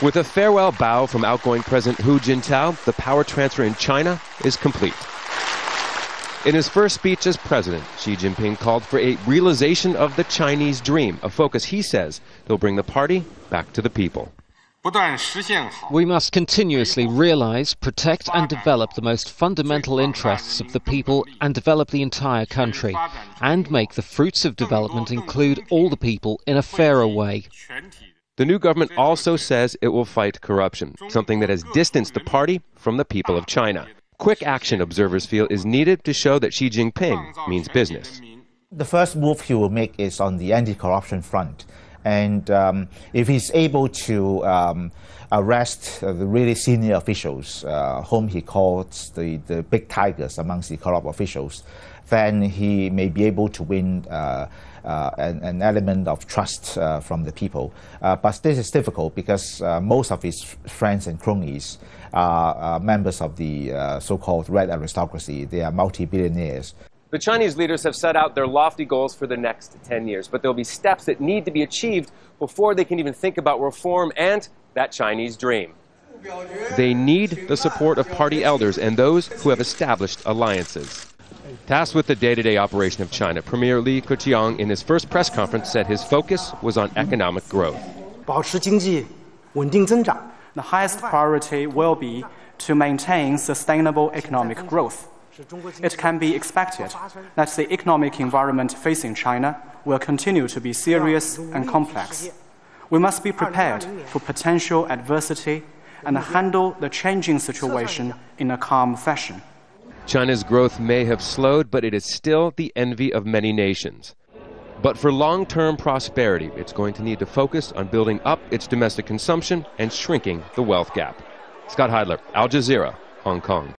With a farewell bow from outgoing President Hu Jintao, the power transfer in China is complete. In his first speech as president, Xi Jinping called for a realization of the Chinese dream, a focus he says will bring the party back to the people. We must continuously realize, protect, and develop the most fundamental interests of the people and develop the entire country, and make the fruits of development include all the people in a fairer way. The new government also says it will fight corruption, something that has distanced the party from the people of China. Quick action, observers feel, is needed to show that Xi Jinping means business. The first move he will make is on the anti corruption front. And um, if he's able to um, arrest uh, the really senior officials, uh, whom he calls the, the big tigers amongst the corrupt officials, then he may be able to win uh, uh an, an, element of trust uh, from the people. Uh, but this is difficult because most of his friends and cronies are members of the so-called red aristocracy. They are multi-billionaires. The Chinese leaders have set out their lofty goals for the next 10 years, but there'll be steps that need to be achieved before they can even think about reform and that Chinese dream. They need the support of party elders and those who have established alliances. Tasked with the day to day operation of China, Premier Li Keqiang in his first press conference said his focus was on economic growth. The highest priority will be to maintain sustainable economic growth it can be expected that the economic environment facing China will continue to be serious and complex. We must be prepared for potential adversity and handle the changing situation in a calm fashion. China's growth may have slowed, but it is still the envy of many nations. But for long term prosperity, it's going to need to focus on building up its domestic consumption and shrinking the wealth gap. Scott Heidler, Al Jazeera, Hong Kong.